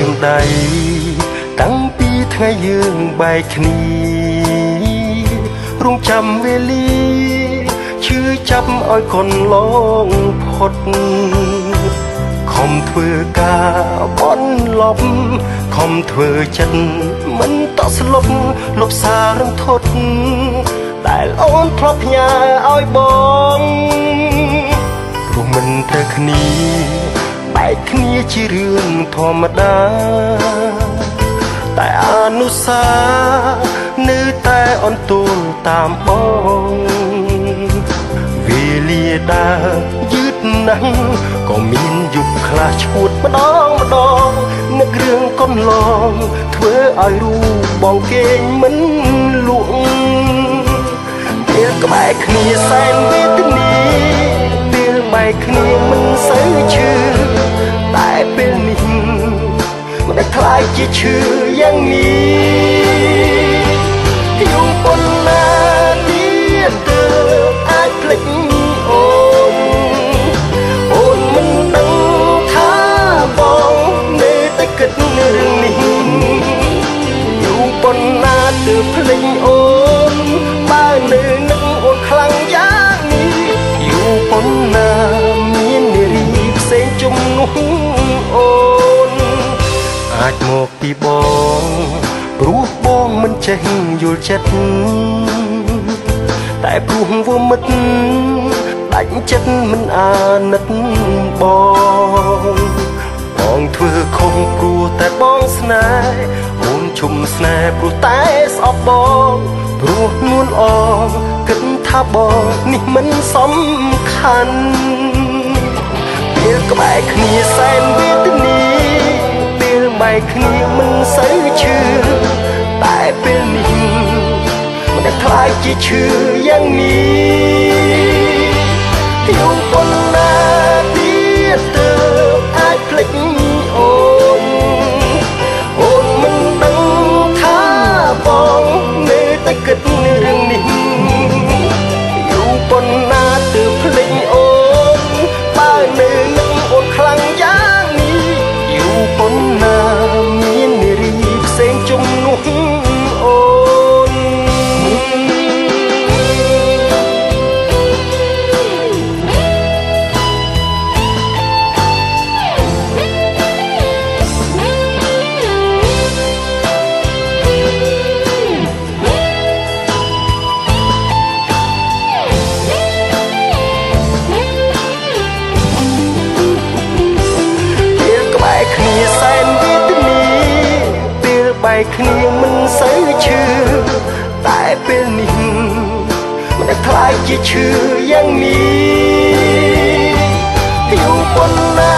រៀមដៃតាំងពីថ្ងៃយើងបែកគ្នារងចាំវេលាឈឺចាប់ឲ្យកូនឡងផុតខំធ្វើការបន់លប់ខំធ្វើចិត្តមិនតក់ស្លុបលុបសាររំធត់ដែលអូនធ្លាប់ផ្ញើឲ្យបងព្រោះមិនត្រូវគ្នា បែកគ្នាជារឿងធម្មតា តែអនុសានៅតែអន្ទូលតាមបងវេលាដើរយឺតណាស់ក៏មានយុគខ្លះឈួតម្ដងម្ដងនឹករឿងកុនឡងធ្វើឲ្យរូបបងគេងមិនលក់ពេលក្បែរគ្នាសែនវេទនាពេលបែកគ្នាមិនសូវឈឺតែ ពេលនេះមិនដែលខ្លាចជាឈឺយ៉ាងនេះយំប៉ុណ្ណាទៀតទើបអាចភ្លេចអូនអូនមិនដឹងថាបងនៅតែគិតរឿងនេះយំប៉ុណ្ណាទើបភ្លេចអូនបើនៅនឹងអូនខ្លាំងយ៉ាងនេះយូរប៉ុណ្ណា អាចមកពីបងព្រោះបងមិនចេះយល់ចិត្តតែព្រោះវមិត្តដាច់ចិត្តមិនអាណិតបងបងធ្វើខុសព្រោះតែបងស្នេហ៍អូនជុំស្នេហ៍ព្រោះតែស្អប់បងព្រោះនួនអងគិតថាបងនេះមិនសំខាន់ពេលក្បែរគ្នាសែនវេទនាពេល បែកគ្នាមិនសូវឈឺតែពេលនេះមិនដែលខ្លាចជាឈឺយ៉ាងនេះយំប៉ុណ្ណាទៀតទើបអាចភ្លេច គ្នាមិនសូវឈឺតែពេលនេះមិនដែលខ្លាចជាឈឺយ៉ាងនេះយូរប៉ុណ្ណា